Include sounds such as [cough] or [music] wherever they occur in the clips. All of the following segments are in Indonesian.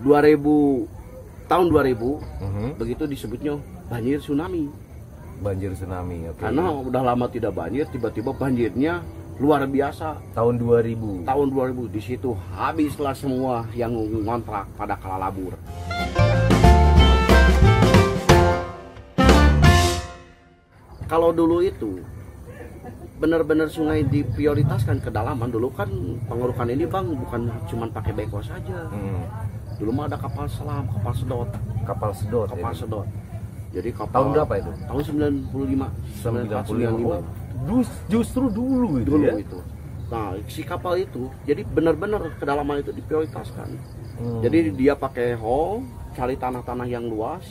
2000 tahun 2000 Mhm. begitu disebutnya banjir tsunami Banjir tsunami, oke. karena udah lama tidak banjir tiba-tiba banjirnya luar biasa tahun 2000. tahun 2000 di situ habislah semua yang ngontrak pada kala labur kalau dulu itu benar-benar sungai diprioritaskan kedalaman dulu kan pengerukan ini bang bukan cuma pakai beko saja Hmm. Dulu mah ada kapal selam kapal sedot Kapal sedot. kapal itu. sedot jadi kapal Tahun berapa itu? tahun 95 95. Oh, dus- justru dulu itu dulu ya. itu nah si kapal itu jadi benar-benar kedalaman itu diprioritaskan Hmm. jadi dia pakai hong cari tanah-tanah yang luas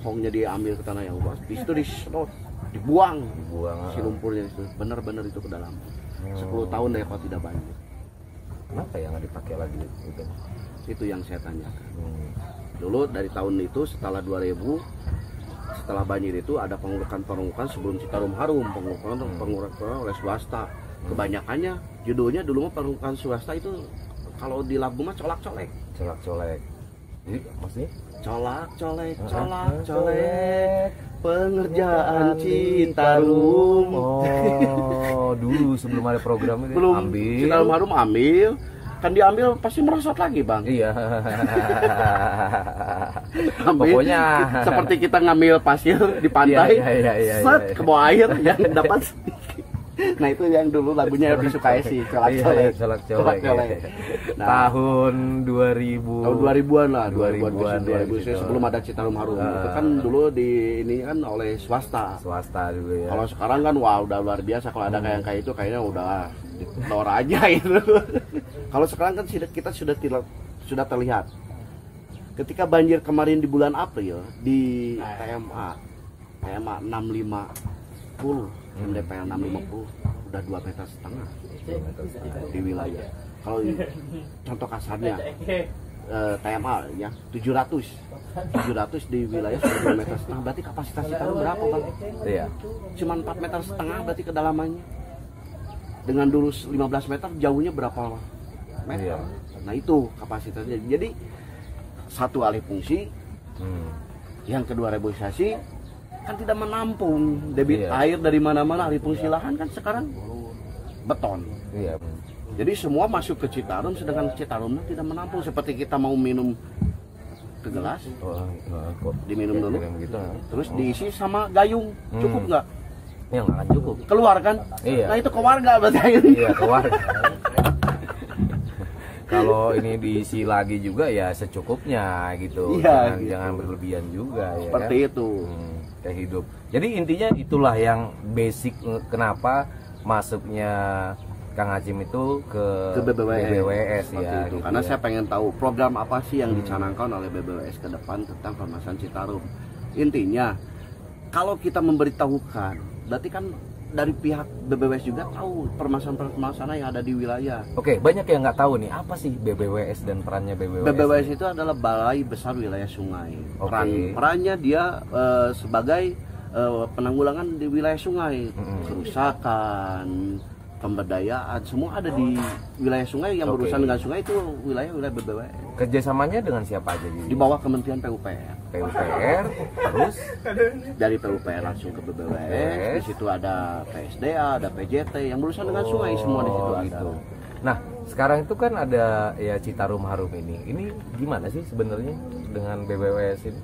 hongnya dia ambil ke tanah yang luas di situ disedot dibuang dibuang. si lumpurnya itu benar-benar itu ke dalam Hmm. 10 tahun deh kalau tidak banjir Kenapa ya nggak dipakai lagi itu? Itu yang saya tanyakan dulu dari tahun itu setelah 2000 setelah banjir itu ada pengurukan-pengurukan sebelum Citarum Harum pengurukan Hmm. pengurukan oleh swasta kebanyakannya judulnya dulu mah pengurukan swasta itu kalau di lagu mah colak-colek Colak-colek. Jadi maksudnya? colak-colek colak-colek pengerjaan Citarum Oh, dulu sebelum ada program itu belum ambil. Citarum Harum ambil kan diambil pasti merosot lagi bang Iya. [laughs] Ambil, Pokoknya seperti kita ngambil pasir di pantai Iya, iya, iya, set iya. ke bawah air yang dapat nah itu yang dulu lagunya yang disukai sih colak Iya, colek iya, colak-colek. Nah, Tahun 2000. tahun 2000-an lah 2000-an 2000-an ya, 2000 gitu. sebelum ada Citarum Harum Ah. itu kan dulu di ini kan oleh swasta swasta dulu ya. kalau sekarang kan wah udah luar biasa kalau ada kayak kayak itu kayaknya udah ditor aja [laughs] gitu kalau sekarang kan kita sudah sudah terlihat. Ketika banjir kemarin di bulan April di TMA TMA 650 MDPL 650 udah 2 meter setengah. Di wilayah. Kalau contoh kasarnya eh, TMA ya 700 700 di wilayah 2 meter setengah. Berarti kapasitas Citarum berapa bang? Iya. cuma 4 meter setengah berarti kedalamannya. Dengan dulu 15 meter jauhnya berapa meter Iya. nah itu kapasitasnya jadi satu alih fungsi Hmm. yang kedua reboisasi kan tidak menampung debit Iya. air dari mana-mana alih fungsi lahan kan sekarang beton Iya. jadi semua masuk ke Citarum sedangkan Citarumnya tidak menampung seperti kita mau minum ke gelas Oh, oh, diminum dulu Kayak begitu. terus diisi sama gayung cukup Hmm. nggak Ya nggak akan cukup. keluar kan Iya. nah itu ke warga berarti Iya, keluar. [laughs] Kalau ini diisi lagi juga ya secukupnya gitu. Iya, jangan, gitu. jangan berlebihan juga ya. seperti kan? itu Hmm, kayak hidup. Jadi intinya itulah yang basic eh, kenapa masuknya Kang Acim itu ke, ke BBWS, BBWS ya. itu. gitu karena ya. saya pengen tahu program apa sih yang Hmm. dicanangkan oleh BBWS ke depan tentang permasalahan Citarum intinya kalau kita memberitahukan berarti kan dari pihak BBWS juga tahu permasalahan-permasalahan yang ada di wilayah Oke, banyak yang nggak tahu nih apa sih BBWS dan perannya BBWS. BBWS itu adalah Balai Besar Wilayah Sungai. Oke. Peran perannya dia eh, sebagai eh, penanggulangan di wilayah sungai, Mm-mm. kerusakan, pemberdayaan, semua ada di wilayah sungai yang Oke. berurusan dengan sungai itu wilayah wilayah BBWS. Kerjasamanya dengan siapa aja Di jadi? bawah Kementerian PUPR. PUPR, terus Dari PUPR langsung ke BBWS. Di situ ada PSDA, ada PJT yang berurusan dengan sungai semua di situ Oh, ada. gitu. Nah, sekarang itu kan ada ya Citarum Harum ini. Ini gimana sih sebenarnya dengan BBWS ini?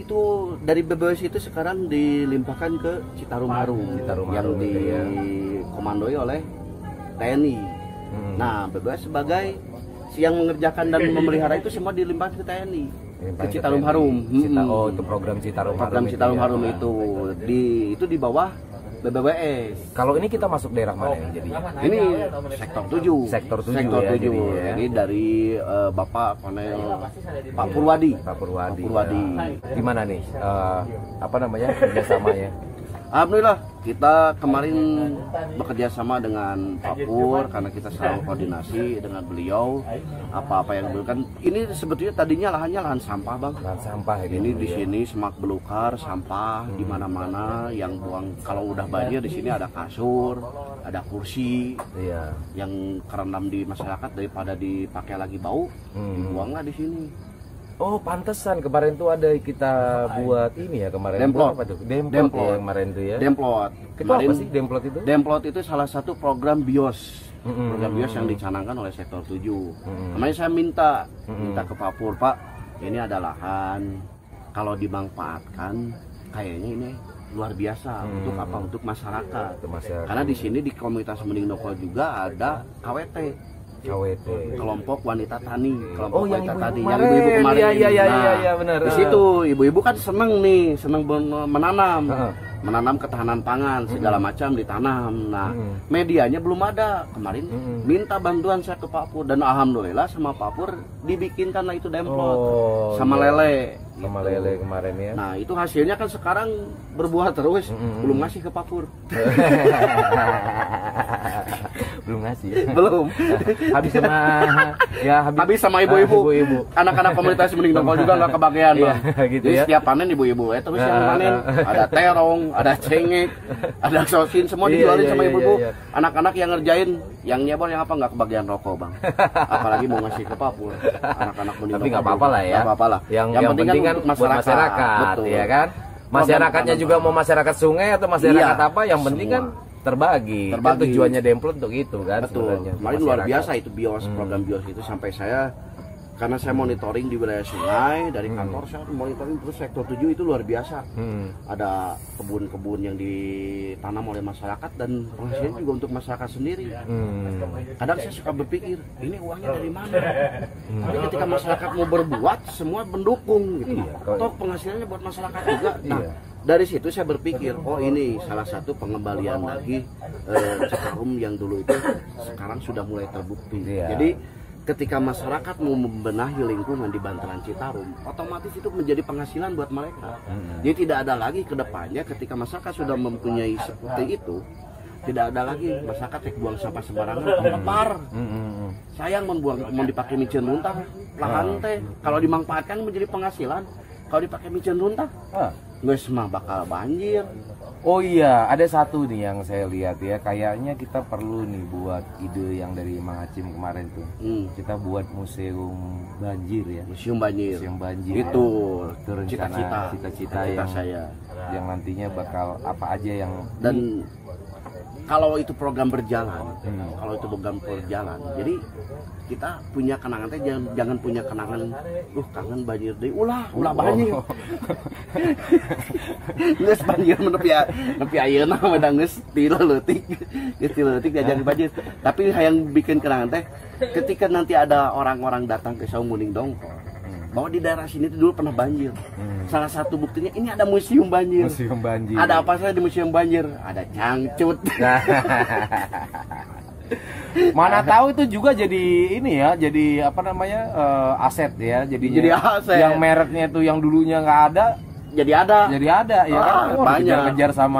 itu dari BBWS itu sekarang dilimpahkan ke Citarum Harum, Citarum yang ya. dikomandoi oleh TNI. Hmm. Nah, BBWS sebagai yang mengerjakan dan memelihara itu semua dilimpahkan ke TNI, ke Citarum. Harum. Cita- Hmm. oh, itu program Citarum program Harum. Citarum ya. Harum itu di itu di bawah BBWS. Kalau ini kita masuk daerah mana yang jadi? Ini sektor 7. Sektor tujuh Sektor ya, 7. jadi ya. Jadi dari eh, Bapak Kolonel Pak Purwadi. Pak Purwadi. Pak Purwadi. Ya. Gimana nih? eh, apa namanya kerjasamanya? [laughs] Alhamdulillah kita kemarin bekerja sama dengan Pak Pur karena kita selalu koordinasi dengan beliau. Apa-apa yang beliau kan ini sebetulnya tadinya lahannya lahan sampah bang. Lahan sampah ini. ini di sini semak belukar sampah di mana-mana yang buang. Kalau udah banjir di sini ada kasur ada kursi Iya. yang kerendam di masyarakat daripada dipakai lagi bau Hmm. dibuanglah di sini Oh, pantesan kemarin tuh ada kita buat ini ya kemarin. Demplot. Apa tuh? Demplot, Demplot. ya kemarin tuh ya. demplot itu apa sih demplot itu? Demplot itu salah satu program BIOS. Mm-mm. Program BIOS yang dicanangkan oleh sektor 7. Mm-mm. Kemarin saya minta Mm-mm. minta ke Pak Pur, Pak, ini ada lahan kalau dimanfaatkan kayaknya ini luar biasa Mm. untuk apa? Untuk masyarakat. Masyarakat. Karena di sini di komunitas Mending Noko juga ada KWT, KWT. kelompok wanita tani, kelompok Oh, wanita ibu-ibu tani, yang ibu-ibu kemarin. Iya, iya, iya, Nah, iya, benar. Di situ ibu-ibu kan seneng nih, seneng menanam menanam ketahanan pangan segala macam ditanam. Nah, Mm. medianya belum ada. Kemarin Mm. minta bantuan saya ke Pak Pur dan alhamdulillah sama Pak Pur dibikinkanlah itu demplot Oh, sama iya. lele. Sama gitu. lele kemarin ya. Nah, itu hasilnya kan sekarang berbuah terus, Mm-mm. belum ngasih ke Pak Pur. [laughs] Belum ngasih. ya. [laughs] belum. habis sama ya habis, Habis sama ibu-ibu. Ah, ibu-ibu. Anak-anak komunitas mending nongol juga nggak kebagian, Iya, Bang. [laughs] gitu Jadi ya. setiap panen ibu-ibu ya terus yang Ah, panen ah. ada terong, ada cengek, [laughs] ada sosin semua Iya, dijualin iya, sama ibu-ibu. iya, iya. Anak-anak yang ngerjain, yang nyebor yang apa nggak kebagian rokok, Bang. Apalagi mau ngasih ke papur. Anak-anak mending Tapi nggak apa-apa lah ya. Nggak apa-apa lah. Yang yang, penting kan untuk buat masyarakat, Betul. ya kan. Masyarakatnya juga mau masyarakat sungai atau masyarakat Iya, apa, yang penting kan semua. terbagi. Kan Terbagi. tujuannya demplot untuk itu kan Betul. sebenarnya. Kemarin luar biasa itu bios Hmm. program bios itu sampai saya karena saya monitoring di wilayah sungai dari Hmm. kantor saya monitoring terus sektor 7 itu luar biasa. Hmm. Ada kebun-kebun yang ditanam oleh masyarakat dan penghasilan juga untuk masyarakat sendiri. Hmm. Kadang saya suka berpikir, ini uangnya dari mana? Tapi ketika masyarakat mau berbuat, semua mendukung gitu. Iya, Toh penghasilannya buat masyarakat juga. Nah, Iya. Dari situ saya berpikir, oh ini salah satu pengembalian lagi eh, Citarum yang dulu itu sekarang sudah mulai terbukti. Iya. Jadi ketika masyarakat mau membenahi lingkungan di bantaran Citarum, otomatis itu menjadi penghasilan buat mereka. Hmm. Jadi tidak ada lagi ke depannya ketika masyarakat sudah mempunyai seperti itu, tidak ada lagi masyarakat yang buang sampah sembarangan, kepar. Hmm, hmm, hmm. Sayang membuang mau dipakai micin runtah, lahan teh kalau dimanfaatkan menjadi penghasilan. Kalau dipakai micin runtah, Nggak mah bakal banjir. Oh iya, ada satu nih yang saya lihat ya, kayaknya kita perlu nih buat ide yang dari Mang Acim kemarin tuh. Hmm, Kita buat museum banjir ya. museum banjir. Museum banjir. Itu Itu rencana cita-cita, cita-cita cita yang saya. yang nantinya bakal apa aja yang Dan kalau itu program berjalan, Hmm. kalau itu program berjalan, jadi kita punya kenangan teh jangan, jangan punya kenangan, uh kangen banjir deh, ulah ulah banjir. [laughs] Oh. Geus banjir menepi nepi ayeuna mah geus ti leutik. Geus ti leutik diajarin banjir. Tapi yang bikin kenangan teh ketika nanti ada orang-orang datang ke Saung Muning Dongkol bahwa di daerah sini tuh dulu pernah banjir. Hmm. Salah satu buktinya ini ada museum banjir. museum banjir. Ada apa saja di museum banjir? Ada cangcut. [laughs] Mana tahu itu juga jadi ini ya, jadi apa namanya eh, aset ya, jadi Jadi aset. Yang mereknya itu yang dulunya nggak ada, Jadi ada. jadi ada ya Ah, kan? Wah, banyak. Kejar-kejar sama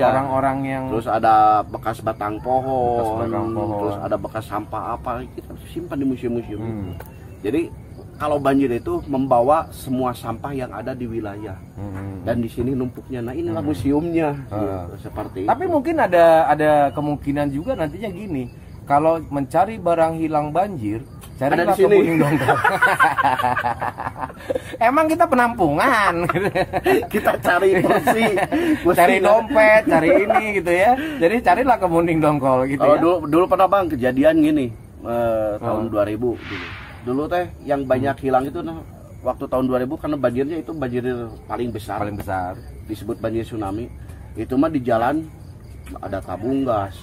orang-orang yang Terus ada bekas batang pohon, Bekas batang pohon. terus ada bekas sampah apa kita simpan di museum-museum. Hmm. Jadi kalau banjir itu membawa semua sampah yang ada di wilayah Hmm. dan di sini numpuknya. Nah inilah museumnya, Ah. gitu, seperti Tapi itu. mungkin ada ada kemungkinan juga nantinya gini. Kalau mencari barang hilang banjir, cari Ada di sini. [laughs] Emang kita penampungan. [laughs] kita cari kursi, cari dompet, cari ini gitu ya. Jadi carilah ke Muning Dongkol gitu Kalau ya. dulu, dulu pernah bang kejadian gini eh, tahun Oh. 2000 dulu. Dulu teh yang banyak hilang itu nah, waktu tahun 2000 karena banjirnya itu banjir paling besar, Paling besar. disebut banjir tsunami. Itu mah di jalan ada tabung gas,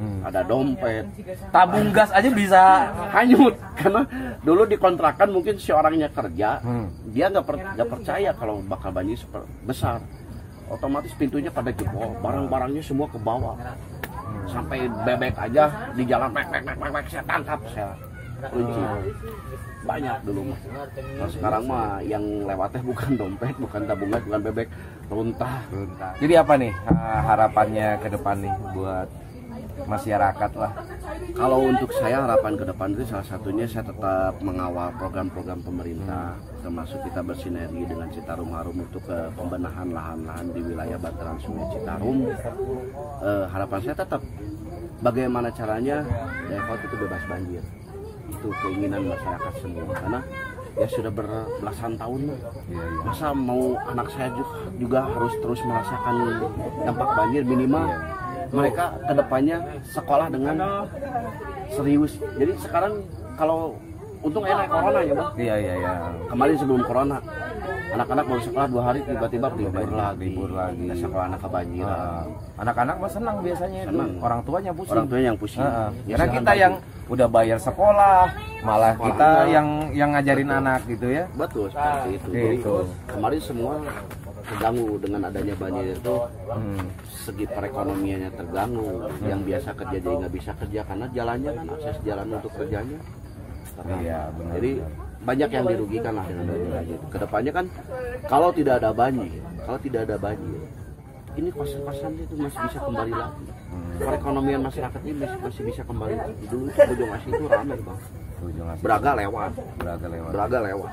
Hmm. ada dompet, Tabung gas aja bisa. hanyut [laughs] karena dulu dikontrakan mungkin si orangnya kerja, Hmm. dia nggak per- percaya kalau bakal banjir besar. Otomatis pintunya pada jebol, barang-barangnya semua ke bawah. Sampai bebek aja di jalan pek pek pek pek, pek, saya tangkap saya kunci. banyak dulu mah Kalau sekarang mah yang lewatnya bukan dompet bukan tabungan bukan bebek. Runtah. Jadi apa nih ha- harapannya ke depan nih buat masyarakat lah? Kalau untuk saya harapan ke depan itu salah satunya saya tetap mengawal program-program pemerintah termasuk kita bersinergi dengan Citarum Harum untuk ke pembenahan lahan-lahan di wilayah bantaran Sungai Citarum. Eh, harapan saya tetap bagaimana caranya Depok itu bebas banjir. Itu keinginan masyarakat semua karena ya sudah berbelasan tahun lah. Iya, iya. Masa mau anak saya juga, juga harus terus merasakan dampak banjir minimal mereka ke depannya sekolah dengan serius. Jadi sekarang kalau untung enak corona ya bang. Iya iya iya. Kemarin sebelum corona anak-anak baru sekolah dua hari tiba-tiba libur lagi. Libur lagi. Udah sekolah anak kebanjiran. Ah, anak-anak mah senang biasanya itu. Senang. Orang tuanya pusing. Orang tuanya yang pusing. Ah. Ya, Karena kita bantu. yang udah bayar sekolah, malah Sekolah kita anak. yang yang ngajarin anak gitu ya. betul seperti itu. Gitu. kemarin semua terganggu dengan adanya banjir itu Hmm. segi perekonomiannya terganggu yang biasa kerja jadi nggak bisa kerja karena jalannya kan akses jalan untuk kerjanya terganggu. Iya, benar, jadi banyak yang dirugikan lah dengan adanya banjir ke depannya kan kalau tidak ada banjir kalau tidak ada banjir ini kosan-kosan itu masih bisa kembali lagi perekonomian masyarakat ini masih, masih bisa kembali lagi dulu itu Bojong Asih itu ramai bang. Braga lewat Braga lewat. Braga lewat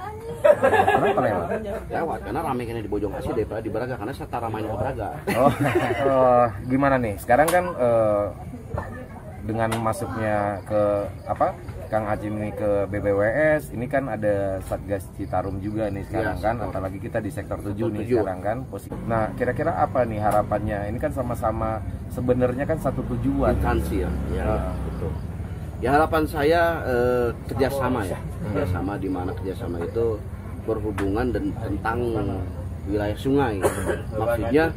Kenapa lewat? lewat karena ramai kayaknya di Bojong Asih daripada di Braga karena saya ramainya ke Braga Oh, eh, [laughs] gimana nih? Sekarang kan eh, dengan masuknya ke apa? Kang Acim ini ke BBWS, ini kan ada Satgas Citarum juga nih sekarang Iya, kan, sektor. apalagi kita di sektor 7 nih sekarang kan. Nah, kira-kira apa nih harapannya? Ini kan sama-sama sebenarnya kan satu tujuan. instansi ya, ya Ah. betul. Ya harapan saya eh, kerjasama ya, kerjasama di mana kerjasama itu berhubungan dan tentang wilayah sungai. [coughs] Maksudnya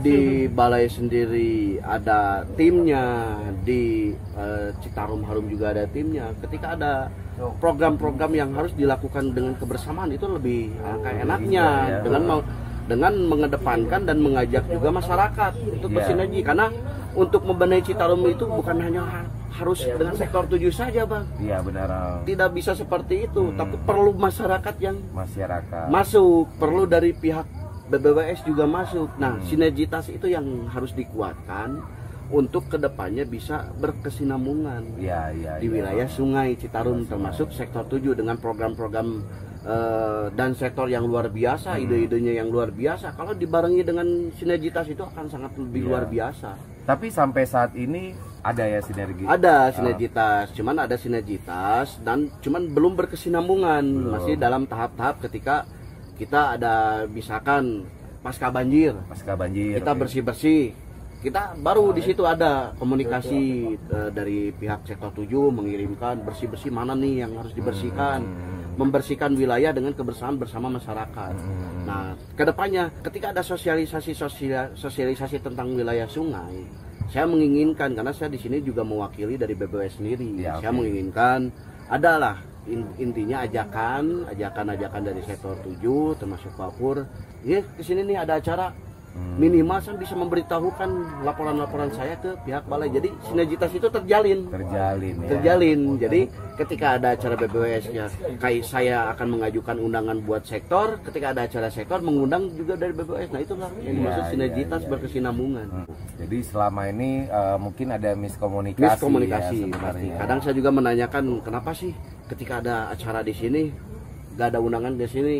di balai sendiri ada timnya, di eh, Citarum Harum juga ada timnya. Ketika ada program-program yang harus dilakukan dengan kebersamaan itu lebih alangkah enaknya ya. dengan mau dengan mengedepankan dan mengajak juga masyarakat untuk Iya. bersinergi karena untuk membenahi Citarum itu bukan hanya ha- harus dengan sektor 7 saja bang Iya benar. tidak bisa seperti itu Hmm. tapi perlu masyarakat yang Masyarakat. masuk perlu dari pihak BBWS juga masuk nah Hmm. sinergitas itu yang harus dikuatkan untuk ke depannya bisa berkesinambungan Iya, iya. di iya. wilayah Sungai Citarum termasuk sektor 7 dengan program-program eh, dan sektor yang luar biasa, Hmm. ide-idenya yang luar biasa. Kalau dibarengi dengan sinergitas itu akan sangat lebih Iya. luar biasa. Tapi sampai saat ini ada ya sinergi. Ada sinergitas, cuman ada sinergitas dan cuman belum berkesinambungan. Belum. Masih dalam tahap-tahap ketika kita ada misalkan pasca banjir, Pasca banjir. kita oke. bersih-bersih kita baru di situ ada komunikasi eh, dari pihak sektor 7 mengirimkan bersih-bersih mana nih yang harus dibersihkan Hmm. membersihkan wilayah dengan kebersamaan bersama masyarakat Hmm. nah ke depannya ketika ada sosialisasi sosia- sosialisasi tentang wilayah sungai saya menginginkan karena saya di sini juga mewakili dari BBW sendiri Ya, saya oke. menginginkan adalah in- intinya ajakan ajakan-ajakan dari sektor 7 termasuk Papur ya ke sini nih ada acara. Minimal saya bisa memberitahukan laporan-laporan saya ke pihak balai jadi sinergitas itu terjalin terjalin ya. terjalin jadi ketika ada acara BBWS ya kayak saya akan mengajukan undangan buat sektor ketika ada acara sektor mengundang juga dari BBWS nah itulah yang Iya, dimaksud iya, sinergitas iya. berkesinambungan Hmm. Jadi selama ini eh, mungkin ada miskomunikasi. miskomunikasi ya, sebenarnya. kadang saya juga menanyakan kenapa sih ketika ada acara di sini nggak ada undangan di sini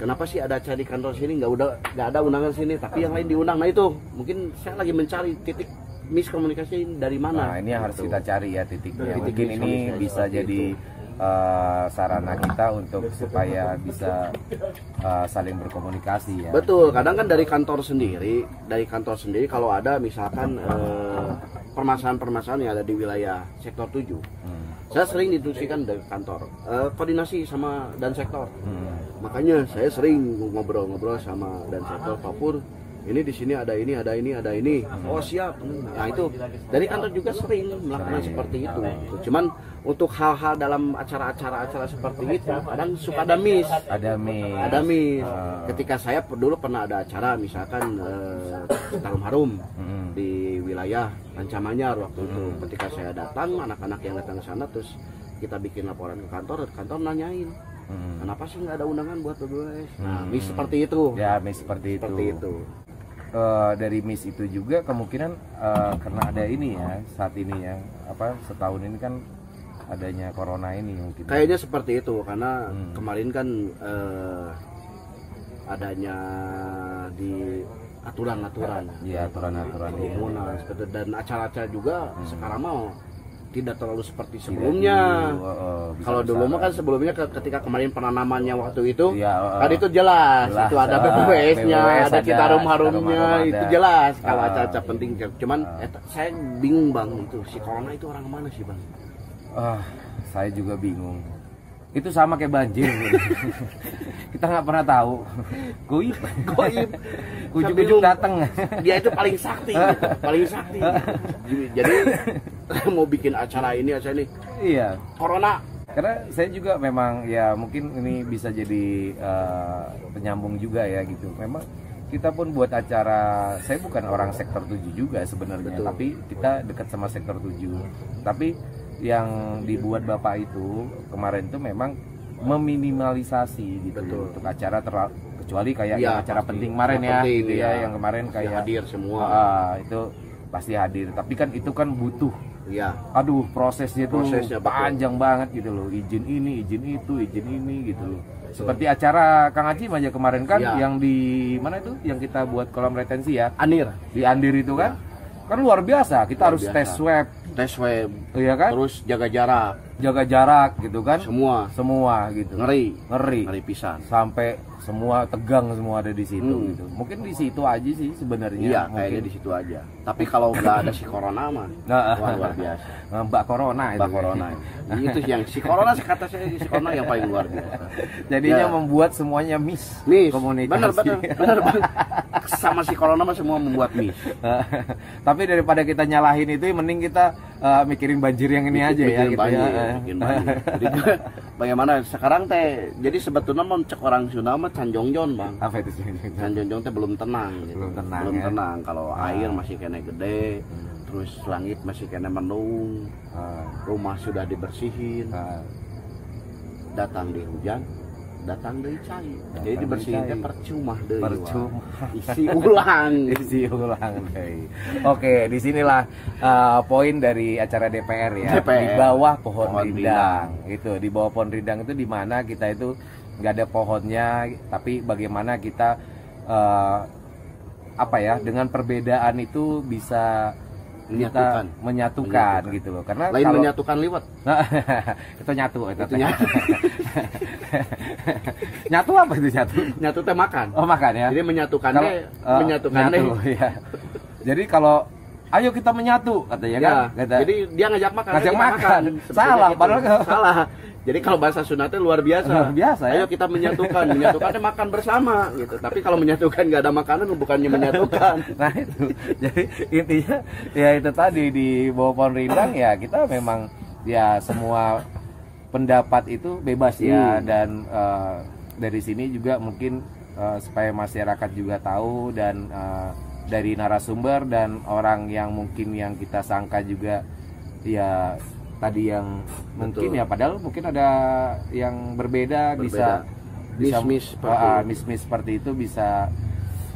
kenapa sih ada acara di kantor sini nggak udah nggak ada undangan sini tapi yang lain diundang nah itu mungkin saya lagi mencari titik miskomunikasi dari mana Nah ini yang harus Gitu. kita cari ya titiknya. Titik Mungkin ini bisa jadi itu. eh, sarana kita untuk supaya bisa eh, saling berkomunikasi ya. Betul, kadang kan dari kantor sendiri, dari kantor sendiri kalau ada misalkan eh, permasalahan-permasalahan yang ada di wilayah sektor 7. Hmm. Saya sering diinstruksikan dari kantor eh, koordinasi sama dan sektor. Hmm. Makanya saya sering ngobrol-ngobrol sama dan sektor Papur. Ini di sini ada ini, ada ini, ada ini. Oh siap. Nah itu dari kantor juga sering melakukan seperti itu. Cuman untuk hal-hal dalam acara-acara acara seperti itu kadang suka ada miss Ada mi. ada mis Ah. ketika saya dulu pernah ada acara misalkan eh, Citarum Harum Hmm. di wilayah Rancamanyar waktu itu ketika saya datang anak-anak yang datang ke sana terus kita bikin laporan ke kantor kantor nanyain Hmm. kenapa sih nggak ada undangan buat BBWS nah Hmm. mis seperti itu Ya, Miss seperti itu. seperti itu Eh, dari Miss itu juga kemungkinan eh, karena ada ini ya saat ini ya apa setahun ini kan adanya corona ini mungkin. kayaknya seperti itu karena Hmm. kemarin kan eh, adanya di aturan-aturan Iya, aturan-aturan, kerumunan seperti dan acara-acara juga Hmm. sekarang mau tidak terlalu seperti Tidak sebelumnya dulu, kalau dulu mah kan sebelumnya ke- ketika kemarin penanamannya waktu itu Iya, eh, kan itu jelas, Jelas, itu ada BPWS ada kita Harum itu ada. jelas kalau acara-acara iya. penting. Cuman eh, saya bingung bang itu si corona itu orang mana sih bang? Ah, saya juga bingung. Itu sama kayak banjir. [laughs] Kita nggak pernah tahu. Goib. Goib. [laughs] Ujung-ujung datang. Dia itu paling sakti, gitu, [laughs] paling sakti. Jadi mau bikin acara ini acara ini iya. corona Karena saya juga memang ya mungkin ini bisa jadi eh, penyambung juga ya gitu. Memang kita pun buat acara, saya bukan orang sektor 7 juga sebenarnya, tapi kita dekat sama sektor 7. Tapi yang dibuat Bapak itu kemarin itu memang meminimalisasi gitu Betul. untuk acara terlalu kecuali kayak Iya, yang acara pasti. penting kemarin ya, penting, gitu ya, iya. yang kemarin ya kayak hadir semua. Ah, itu pasti hadir. Tapi kan itu kan butuh Iya. aduh prosesnya tuh Prosesnya, betul. panjang banget gitu loh izin ini izin itu izin ini gitu loh seperti acara Kang Acim aja kemarin kan Iya. yang di mana itu yang kita buat kolam retensi ya Anir di Andir itu kan kan luar biasa kita Luar harus biasa. tes swab. Tes web iya kan? Terus jaga jarak jaga jarak gitu kan semua semua gitu ngeri ngeri ngeri pisan. sampai semua tegang semua ada di situ Hmm. gitu mungkin di situ aja sih sebenarnya Iya, mungkin. kayaknya di situ aja. Tapi kalau nggak ada si corona mah, Nah. wah luar biasa. [laughs] Mbak Corona itu Mbak Corona. itu yang si corona kata saya si corona yang paling luar biasa. jadinya Ya. membuat semuanya miss Miss, komunikasi [laughs] benar benar. Sama si corona mah semua membuat miss. Tapi daripada kita nyalahin itu, mending kita uh, mikirin banjir yang ini aja ya, gitu banjir, ya. Bikin banjir. Jadi [laughs] bagaimana sekarang teh? Jadi sebetulnya mau cek orang Sunda mah canjongjon bang. Apa itu sih? Canjongjon teh belum tenang. Gitu. Belum tenang, Belum ya. tenang. Kalau Ah. air masih kena gede, terus langit masih kena mendung, Ah, rumah sudah dibersihin. ah. datang di hujan datang dari cair Datang jadi deui dibersihin teh cai. percuma deh Percuma. isi ulang [laughs] Isi ulang deh. Oke, di sinilah uh, poin dari acara DPR ya. DPR. Di bawah pohon, Pohon rindang. Itu di bawah pohon rindang itu di mana kita itu nggak ada pohonnya, tapi bagaimana kita uh, apa ya dengan perbedaan itu bisa Menyatukan. kita menyatukan, Menyatukan. gitu loh. Karena lain kalau menyatukan liwat [laughs] itu nyatu itu, Itu nyatu. [laughs] nyatu apa itu nyatu? nyatu teh makan Oh makan ya. jadi menyatukan Kalau, eh, menyatukan nyatu, ya. Jadi kalau ayo kita menyatu katanya ya, kan. Kata, jadi dia ngajak makan Ngajak kita makan. Sebetulnya Salah, padahal salah jadi kalau bahasa Sunda teh luar biasa Luar biasa, ya. ayo kita menyatukan menyatukan makan bersama gitu tapi kalau menyatukan nggak ada makanan bukannya menyatukan [laughs] nah itu. Jadi intinya ya itu tadi di bawah pohon rindang ya kita memang ya semua pendapat itu bebas ya Hmm. dan eh, dari sini juga mungkin eh, supaya masyarakat juga tahu dan eh, dari narasumber dan orang yang mungkin yang kita sangka juga ya tadi yang mungkin Betul. ya padahal mungkin ada yang berbeda, bisa bisa Miss-miss seperti ah, itu. miss-miss seperti itu bisa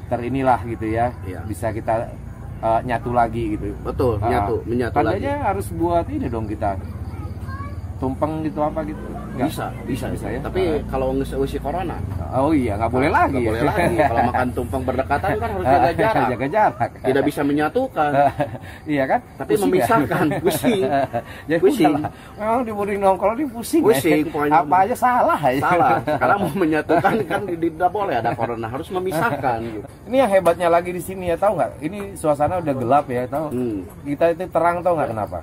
terinilah gitu ya Iya. bisa kita uh, nyatu lagi gitu betul Ah, nyatu menyatu lagi tandanya harus buat ini dong kita tumpeng gitu apa gitu Nggak? bisa bisa bisa ya. Tapi kalau nggak usi corona. Oh iya nggak boleh lagi nggak ya. boleh lagi. Kalau makan tumpeng berdekatan kan harus jaga [laughs] jarak. jaga jarak. Tidak bisa menyatukan. [laughs] Iya kan? Tapi Pusing ya? memisahkan. [laughs] Pusing. Ya Pusing. pusing memang diberi nongkrong ini pusing ya. Pusing, pokoknya. apa aja salah aja salah. Sekarang mau menyatukan kan tidak boleh ada corona. Harus memisahkan gitu. ini yang hebatnya lagi di sini ya tahu nggak? Ini suasana udah gelap ya tahu? Hmm. kita itu terang tahu nggak kenapa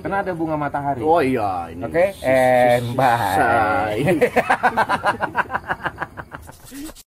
karena ada bunga matahari. Oh iya, ini. Oke, okay? and bye. [laughs]